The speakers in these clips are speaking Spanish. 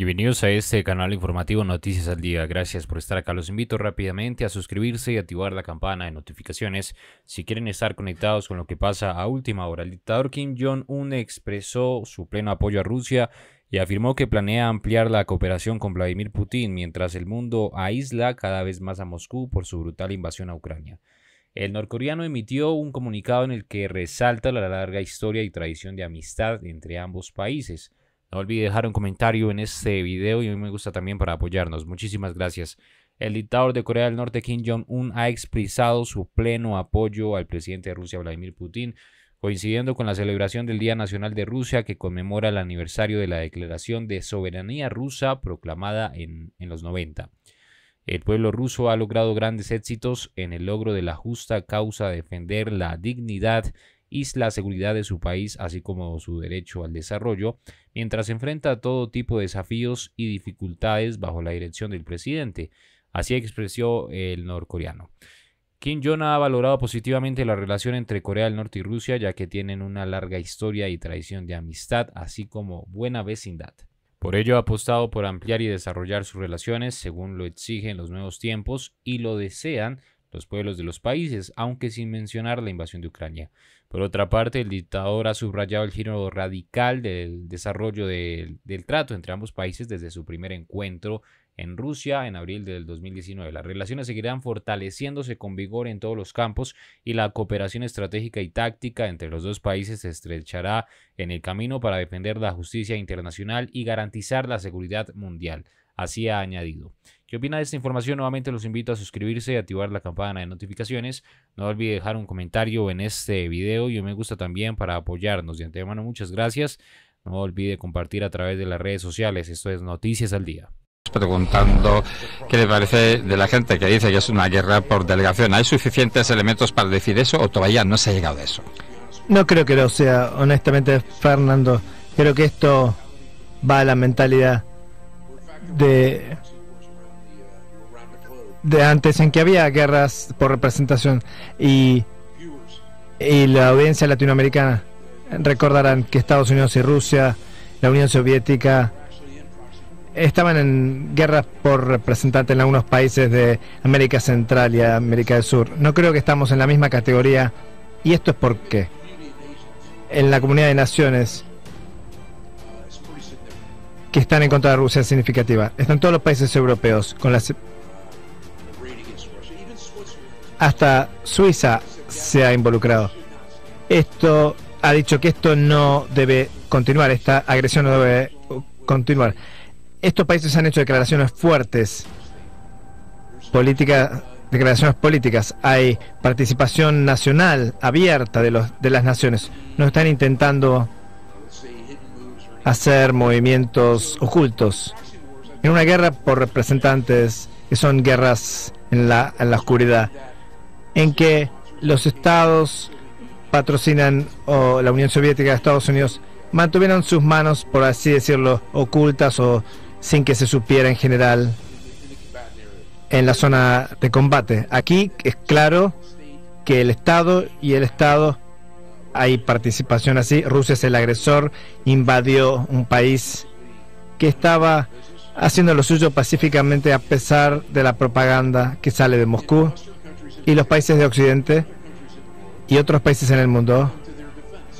Bienvenidos a este canal informativo Noticias al Día. Gracias por estar acá. Los invito rápidamente a suscribirse y activar la campana de notificaciones si quieren estar conectados con lo que pasa a última hora. El dictador Kim Jong-un expresó su pleno apoyo a Rusia y afirmó que planea ampliar la cooperación con Vladimir Putin mientras el mundo aísla cada vez más a Moscú por su brutal invasión a Ucrania. El norcoreano emitió un comunicado en el que resalta la larga historia y tradición de amistad entre ambos países. No olvide dejar un comentario en este video y me gusta también para apoyarnos. Muchísimas gracias. El dictador de Corea del Norte, Kim Jong-un, ha expresado su pleno apoyo al presidente de Rusia, Vladimir Putin, coincidiendo con la celebración del Día Nacional de Rusia que conmemora el aniversario de la declaración de soberanía rusa proclamada en, en los 90. El pueblo ruso ha logrado grandes éxitos en el logro de la justa causa de defender la dignidad y la seguridad de su país, así como su derecho al desarrollo, mientras enfrenta todo tipo de desafíos y dificultades bajo la dirección del presidente. Así expresó el norcoreano. Kim Jong ha valorado positivamente la relación entre Corea del Norte y Rusia, ya que tienen una larga historia y tradición de amistad, así como buena vecindad. Por ello ha apostado por ampliar y desarrollar sus relaciones según lo exigen los nuevos tiempos y lo desean los pueblos de los países, aunque sin mencionar la invasión de Ucrania. Por otra parte, el dictador ha subrayado el giro radical del desarrollo del, trato entre ambos países desde su primer encuentro en Rusia en abril del 2019. Las relaciones seguirán fortaleciéndose con vigor en todos los campos y la cooperación estratégica y táctica entre los dos países se estrechará en el camino para defender la justicia internacional y garantizar la seguridad mundial. Así ha añadido. ¿Qué opina de esta información? Nuevamente los invito a suscribirse y activar la campana de notificaciones. No olvide dejar un comentario en este video y un me gusta también para apoyarnos. De antemano, muchas gracias. No olvide compartir a través de las redes sociales. Esto es Noticias al Día preguntando qué le parece de la gente que dice que es una guerra por delegación. ¿Hay suficientes elementos para decir eso o todavía no se ha llegado a eso? No creo que lo sea, honestamente, Fernando. Creo que esto va a la mentalidad de de antes en que había guerras por representación y, y la audiencia latinoamericana recordarán que Estados Unidos y Rusia, la Unión Soviética, estaban en guerras por representante en algunos países de América Central y América del Sur. No creo que estamos en la misma categoría y esto es porque en la comunidad de naciones que están en contra de Rusia significativa. Están todos los países europeos con hasta Suiza se ha involucrado. Esto ha dicho que esto no debe continuar, esta agresión no debe continuar. Estos países han hecho declaraciones fuertes, políticas, declaraciones políticas. Hay participación nacional abierta de, los, de las naciones. No están intentando hacer movimientos ocultos. En una guerra por representantes que son guerras en la, en la oscuridad en que los estados patrocinan o la Unión Soviética Estados Unidos mantuvieron sus manos, por así decirlo, ocultas o sin que se supiera en general en la zona de combate. Aquí es claro que el Estado y el Estado hay participación así. Rusia es el agresor, invadió un país que estaba haciendo lo suyo pacíficamente a pesar de la propaganda que sale de Moscú y los países de Occidente y otros países en el mundo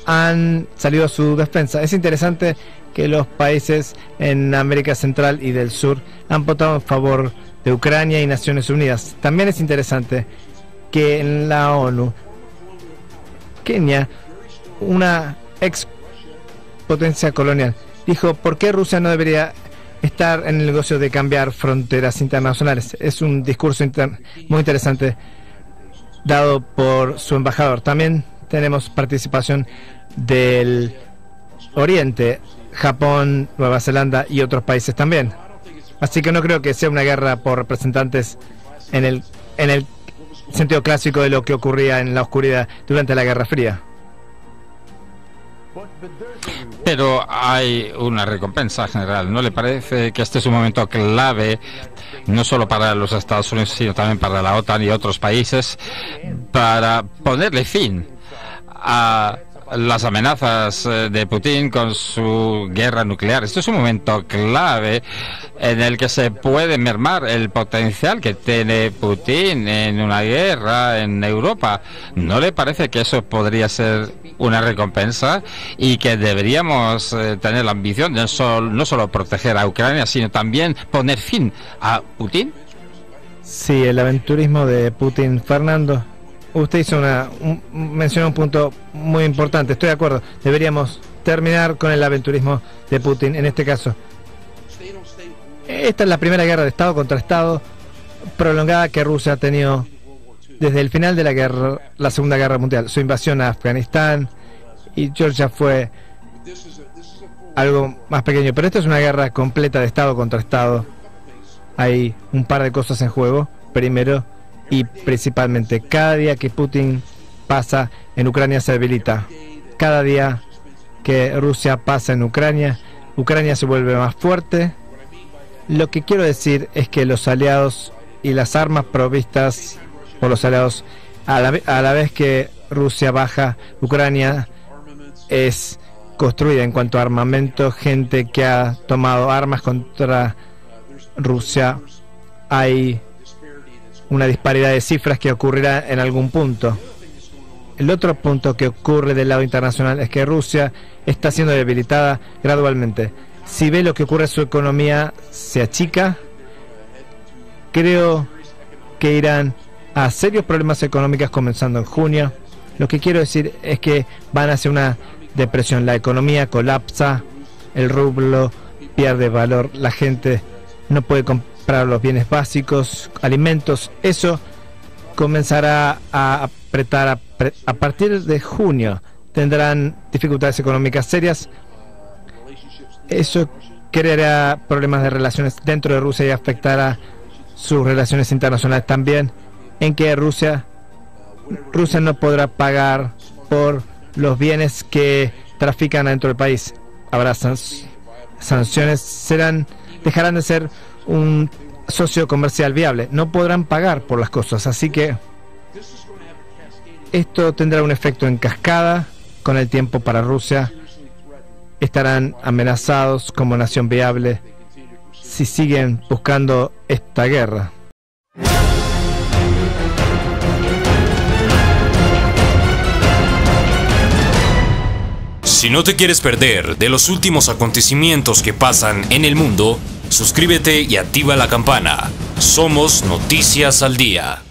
han salido a su defensa. Es interesante que los países en América Central y del Sur han votado en favor de Ucrania y Naciones Unidas. También es interesante que en la ONU, Kenia, una ex potencia colonial, dijo, ¿por qué Rusia no debería estar en el negocio de cambiar fronteras internacionales? Es un discurso muy interesante dado por su embajador. También tenemos participación del Oriente, Japón, Nueva Zelanda y otros países también. Así que no creo que sea una guerra por representantes en el, en el sentido clásico de lo que ocurría en la oscuridad durante la Guerra Fría. Pero hay una recompensa general. ¿No le parece que este es un momento clave, no solo para los Estados Unidos, sino también para la OTAN y otros países, para ponerle fin a las amenazas eh, de Putin con su guerra nuclear. Esto es un momento clave en el que se puede mermar el potencial que tiene Putin en una guerra en Europa. ¿No le parece que eso podría ser una recompensa y que deberíamos eh, tener la ambición de no solo proteger a Ucrania, sino también poner fin a Putin? Sí, el aventurismo de Putin, Fernando, usted hizo una mencionó un punto muy importante. Estoy de acuerdo. Deberíamos terminar con el aventurismo de Putin en este caso. Esta es la primera guerra de Estado contra Estado prolongada que Rusia ha tenido desde el final de la guerra, la Segunda Guerra Mundial. Su invasión a Afganistán y Georgia fue algo más pequeño, pero esta es una guerra completa de Estado contra Estado. Hay un par de cosas en juego. Primero, y principalmente cada día que Putin pasa en Ucrania se debilita. Cada día que Rusia pasa en Ucrania, Ucrania se vuelve más fuerte. Lo que quiero decir es que los aliados y las armas provistas por los aliados, a la, a la vez que Rusia baja, Ucrania es construida en cuanto a armamento, gente que ha tomado armas contra Rusia. Hay una disparidad de cifras que ocurrirá en algún punto. El otro punto que ocurre del lado internacional es que Rusia está siendo debilitada gradualmente. Si ve lo que ocurre, su economía se achica. Creo que irán a serios problemas económicos comenzando en junio. Lo que quiero decir es que van hacia una depresión. La economía colapsa, el rublo pierde valor, la gente no puede comprar para los bienes básicos, alimentos, eso comenzará a apretar a, partir de junio. Tendrán dificultades económicas serias. Eso creará problemas de relaciones dentro de Rusia y afectará sus relaciones internacionales también, en que Rusia Rusia no podrá pagar por los bienes que trafican dentro del país. Habrá sanciones, serán dejarán de ser un socio comercial viable. No podrán pagar por las cosas, así que esto tendrá un efecto en cascada con el tiempo para Rusia. Estarán amenazados como nación viable si siguen buscando esta guerra. Si no te quieres perder de los últimos acontecimientos que pasan en el mundo, suscríbete y activa la campana. Somos Noticias al Día.